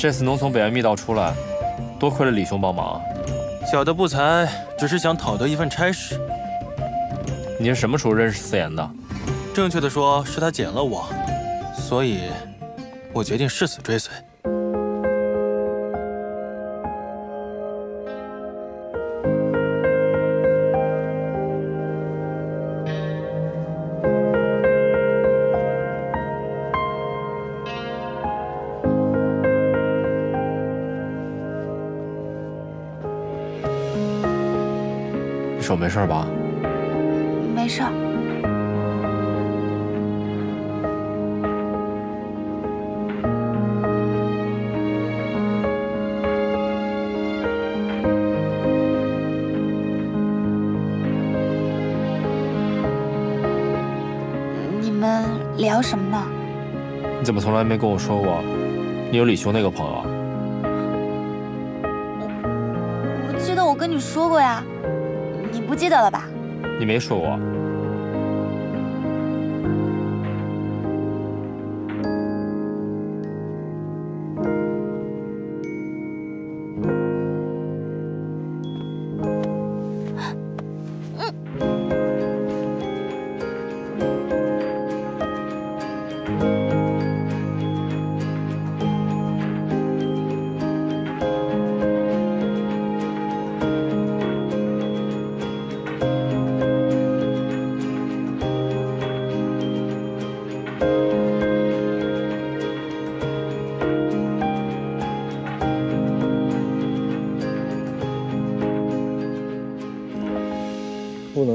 这次能从北岸密道出来，多亏了李兄帮忙。小的不才，只是想讨得一份差事。你是什么时候认识思妍的？正确的说，是他捡了我，所以，我决定誓死追随。手没事吧？没事。你们聊什么呢？你怎么从来没跟我说过，你有李雄那个朋友？我记得我跟你说过呀。你不记得了吧？你没说我。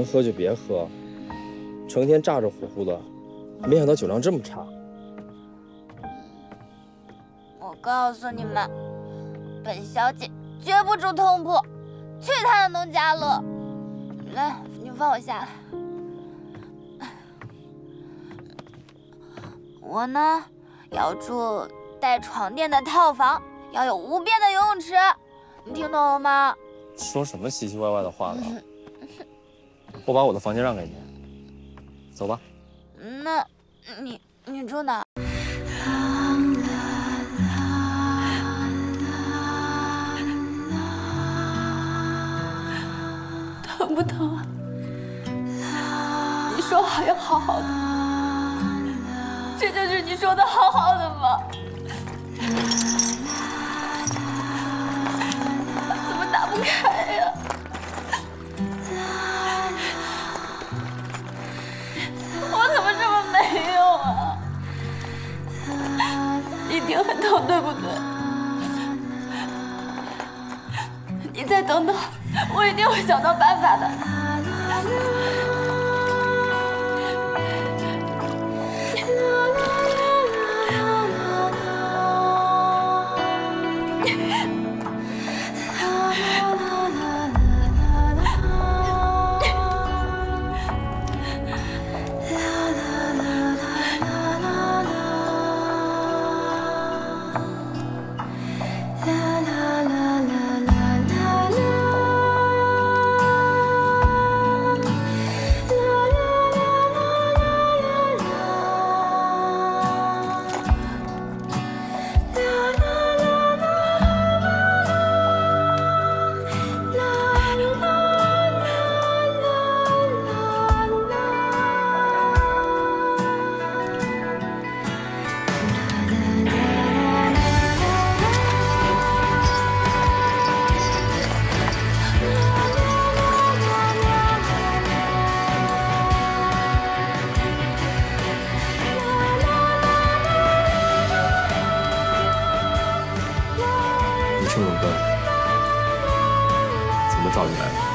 喝就别喝，成天咋咋呼呼的，没想到酒量这么差。我告诉你们，本小姐绝不住通铺，去她的农家乐。来，你放我下来。我呢，要住带床垫的套房，要有无边的游泳池。你听懂了吗？说什么奇奇怪怪的话呢？我把我的房间让给你，走吧。那，你你住哪？疼不疼啊？你说好要好好的，这就是你说的好好的吗？很痛，对不对？你再等等，我一定会想到办法的。about that.